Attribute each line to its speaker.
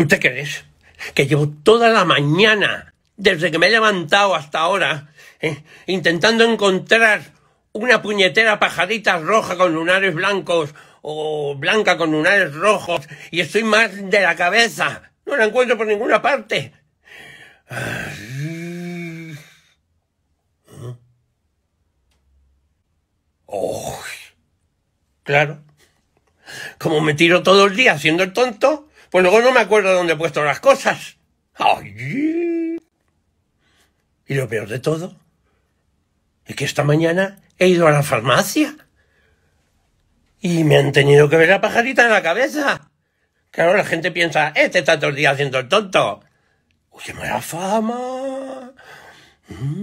Speaker 1: ¿Tú te crees que llevo toda la mañana, desde que me he levantado hasta ahora, eh, intentando encontrar una puñetera pajarita roja con lunares blancos o blanca con lunares rojos y estoy más de la cabeza? No la encuentro por ninguna parte. Oh, claro. Como me tiro todo el día haciendo el tonto, pues luego no me acuerdo dónde he puesto las cosas. Ay. Y lo peor de todo es que esta mañana he ido a la farmacia y me han tenido que ver la pajarita en la cabeza. Claro, la gente piensa, este está todo el día haciendo el tonto. Oye, me da fama. Mm.